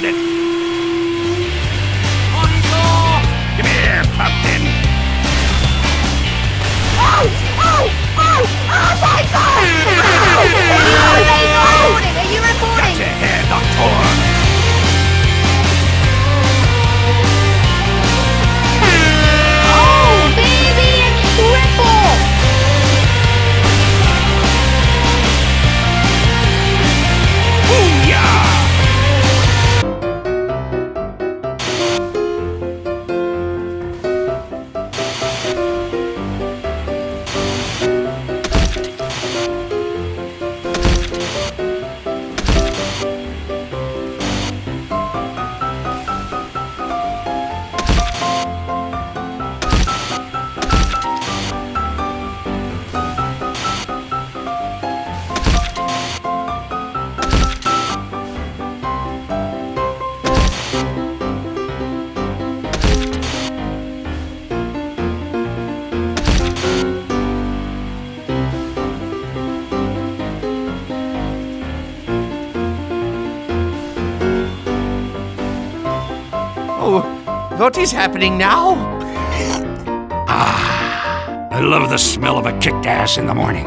found it. Oh, what is happening now? ah, I love the smell of a kicked ass in the morning.